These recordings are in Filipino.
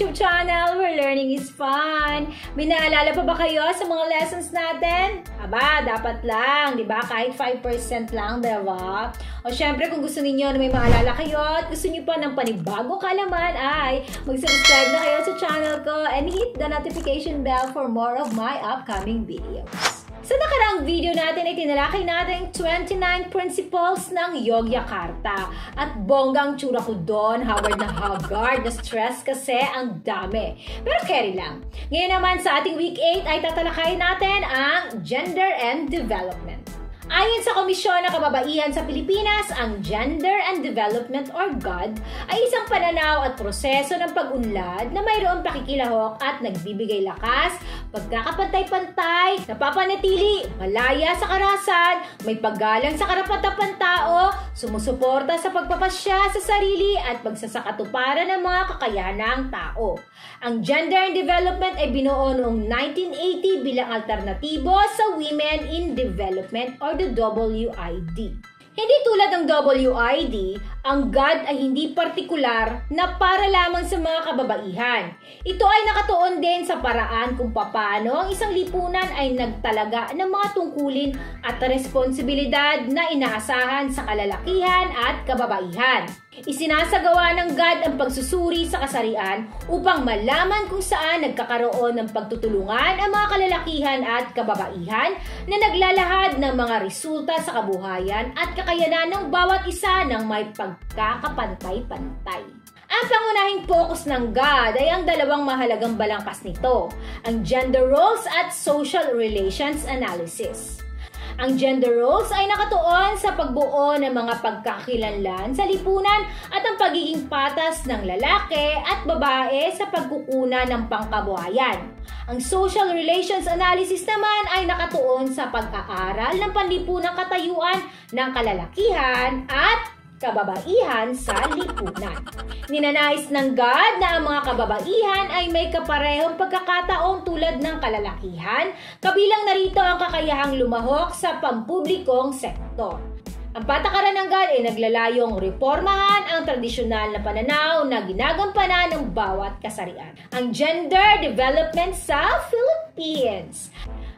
YouTube channel where learning is fun. May naalala pa ba kayo sa mga lessons natin? Aba, dapat lang, di ba? Kahit 5% lang, di ba? O syempre, kung gusto niyo na may maalala kayo at gusto niyo pa ng panibagong kalaman ay mag-subscribe na kayo sa channel ko and hit the notification bell for more of my upcoming videos. Sa nakaraang video natin ay tinalakay natin 29 principles ng Yogyakarta. At bonggang tsura ko doon, Howard na Haggard, na stress kasi ang dami. Pero carry lang. Ngayon naman sa ating week 8 ay tatalakay natin ang gender and development. Ayon sa Komisyon ng Kababaihan sa Pilipinas, ang Gender and Development or GOD ay isang pananaw at proseso ng pag-unlad na mayroong pakikilahok at nagbibigay lakas, pagkakapantay-pantay, napapanatili, malaya sa karasan, may paggalang sa karapatan tao, sumusuporta sa pagpapasya sa sarili at pagsasakatuparan ng mga kakayahan ng tao. Ang Gender and Development ay binuo noong 1980 bilang alternatibo sa Women in Development or the WID. Hindi tulad ng WID, ang God ay hindi partikular na para lamang sa mga kababaihan. Ito ay nakatuon din sa paraan kung paano ang isang lipunan ay nagtalaga ng mga tungkulin at responsibilidad na inaasahan sa kalalakihan at kababaihan. Isinasagawa ng God ang pagsusuri sa kasarian upang malaman kung saan nagkakaroon ng pagtutulungan ang mga kalalakihan at kababaihan na naglalahad ng mga resulta sa kabuhayan at kakayanan ng bawat isa ng may pagkakapantay-pantay. Ang pangunahing focus ng God ay ang dalawang mahalagang balangkas nito, ang gender roles at social relations analysis. Ang gender roles ay nakatuon sa pagbuo ng mga pagkakilanlan sa lipunan at ang pagiging patas ng lalaki at babae sa pagkukuna ng pangkabuhayan. Ang social relations analysis naman ay nakatuon sa pag-aaral ng panlipunang katayuan ng kalalakihan at kababaihan sa lipunan. Ninanais ng God na ang mga kababaihan ay may kaparehong pagkakataong tulad ng kalalakihan, kabilang narito ang kakayahang lumahok sa pampublikong sektor. Ang patakaran ng God ay naglalayong reformahan ang tradisyonal na pananaw na ginagampanan ng bawat kasarian. Ang gender development sa Philippines.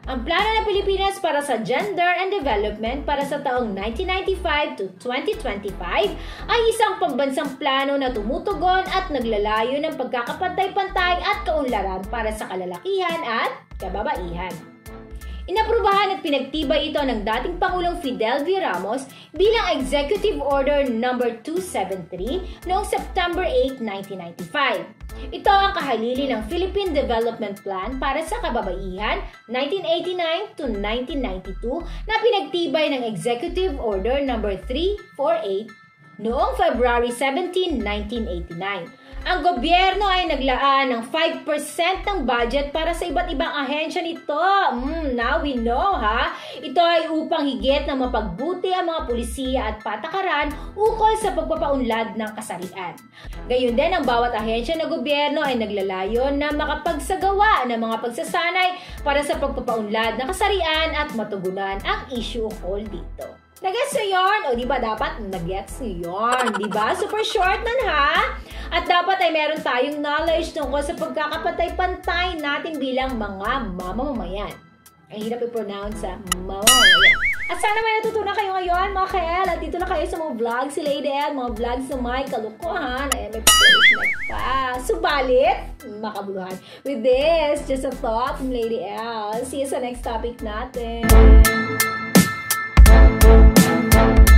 Ang plano ng Pilipinas para sa gender and development para sa taong 1995 to 2025 ay isang pambansang plano na tumutugon at naglalayo ng pagkakapantay-pantay at kaunlaran para sa kalalakihan at kababaihan. Inaprubahan at pinagtibay ito ng dating Pangulong Fidel V. Ramos bilang Executive Order No. 273 noong September 8, 1995. Ito ang kahalili ng Philippine Development Plan para sa kababaihan 1989 to 1992 na pinagtibay ng Executive Order No. 348 noong February 17, 1989. Ang gobyerno ay naglaan ng 5% ng budget para sa iba't ibang ahensya nito. Mm, now we know ha. Ito ay upang higit na mapagbuti ang mga pulisiya at patakaran ukol sa pagpapaunlad ng kasarian. Gayun din ang bawat ahensya ng gobyerno ay naglalayo na makapagsagawa ng mga pagsasanay para sa pagpapaunlad ng kasarian at matugunan ang issue ukol dito. Nagets nyo yun? O di ba dapat nagets nyo yun? Di ba? Super short nun ha? At dapat ay meron tayong knowledge tungkol sa pagkakapatay-pantay natin bilang mga mamamayan. Ang hirap i-pronounce sa mamamayan. At sana may natutunan kayo ngayon mga kael. At dito na kayo sa mga vlogs si Lady El, mga vlogs sa may kalukuhan. Ayan, may placement pa. Subalit, makabuluhan. With this, just a thought from Lady El. See you sa next topic natin. Thank you.